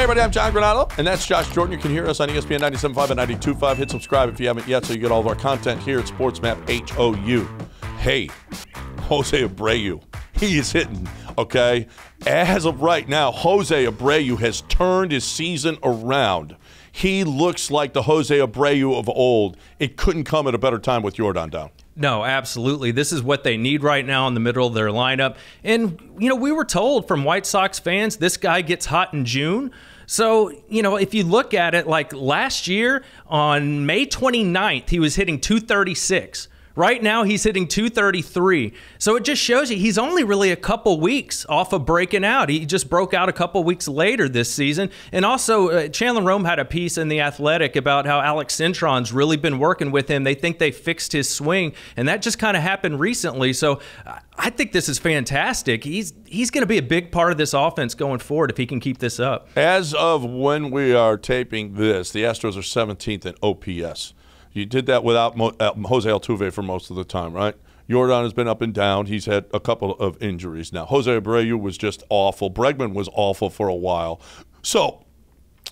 Hey, everybody, I'm John Granato, and that's Josh Jordan. You can hear us on ESPN 97.5 and 92.5. Hit subscribe if you haven't yet so you get all of our content here at SportsMap HOU. Hey, Jose Abreu, he is hitting, okay? As of right now, Jose Abreu has turned his season around. He looks like the Jose Abreu of old. It couldn't come at a better time with Jordan down. No, absolutely. This is what they need right now in the middle of their lineup. And, you know, we were told from White Sox fans this guy gets hot in June. So, you know, if you look at it, like last year on May 29th, he was hitting 236. Right now, he's hitting 233. So it just shows you he's only really a couple weeks off of breaking out. He just broke out a couple weeks later this season. And also, uh, Chandler Rome had a piece in The Athletic about how Alex Cintron's really been working with him. They think they fixed his swing, and that just kind of happened recently. So I think this is fantastic. He's he's going to be a big part of this offense going forward if he can keep this up. As of when we are taping this, the Astros are 17th in OPS. You did that without Mo, uh, Jose Altuve for most of the time, right? Jordan has been up and down. He's had a couple of injuries now. Jose Abreu was just awful. Bregman was awful for a while. So,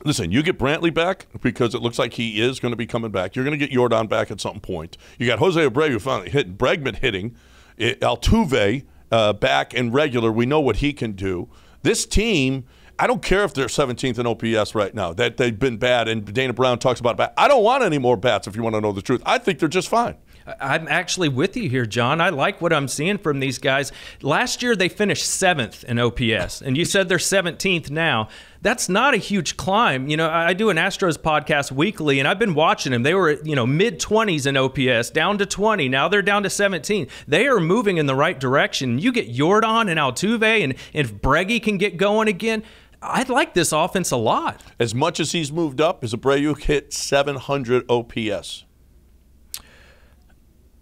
listen, you get Brantley back because it looks like he is going to be coming back. You're going to get Jordan back at some point. You got Jose Abreu finally hitting, Bregman hitting, Altuve uh, back and regular. We know what he can do. This team – I don't care if they're 17th in OPS right now. That they've been bad, and Dana Brown talks about bad. I don't want any more bats. If you want to know the truth, I think they're just fine. I'm actually with you here, John. I like what I'm seeing from these guys. Last year they finished seventh in OPS, and you said they're 17th now. That's not a huge climb. You know, I do an Astros podcast weekly, and I've been watching them. They were, you know, mid 20s in OPS, down to 20. Now they're down to 17. They are moving in the right direction. You get Jordan and Altuve, and if Breggy can get going again, I like this offense a lot. As much as he's moved up, as Abreu hit 700 OPS.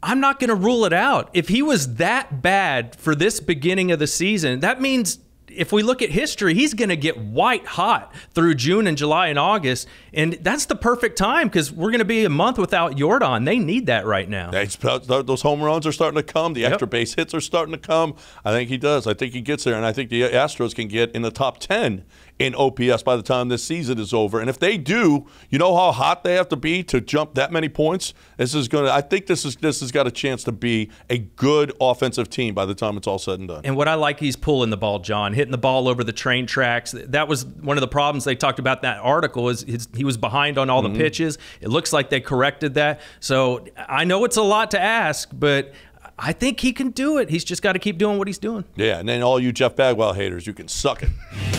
I'm not going to rule it out. If he was that bad for this beginning of the season, that means if we look at history, he's going to get white hot through June and July and August. And that's the perfect time because we're going to be a month without Jordan. They need that right now. Those home runs are starting to come. The extra base hits are starting to come. I think he does. I think he gets there. And I think the Astros can get in the top 10 in OPS by the time this season is over. And if they do, you know how hot they have to be to jump that many points. This is going to. I think this is this has got a chance to be a good offensive team by the time it's all said and done. And what I like, he's pulling the ball, John, hitting the ball over the train tracks. That was one of the problems they talked about in that article. Is his, he was behind on all mm-hmm. the pitches. It looks like they corrected that. So I know it's a lot to ask, but I think he can do it. He's just got to keep doing what he's doing. Yeah, and then all you Jeff Bagwell haters, you can suck it.